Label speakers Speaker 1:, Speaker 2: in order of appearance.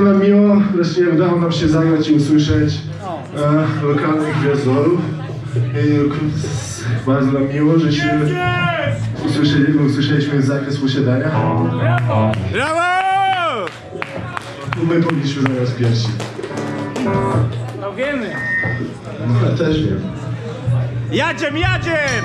Speaker 1: Bardzo nam miło, wreszcie udało nam się zagrać i usłyszeć e, lokalnych gwiazdorów. I, bardzo nam miło, że się usłyszeli, usłyszeliśmy zakres posiadania.
Speaker 2: Brawo!
Speaker 1: My powinniśmy zagrać pierwsi.
Speaker 2: No wiemy.
Speaker 1: No, ja też wiem.
Speaker 2: Jadziem, jadziem!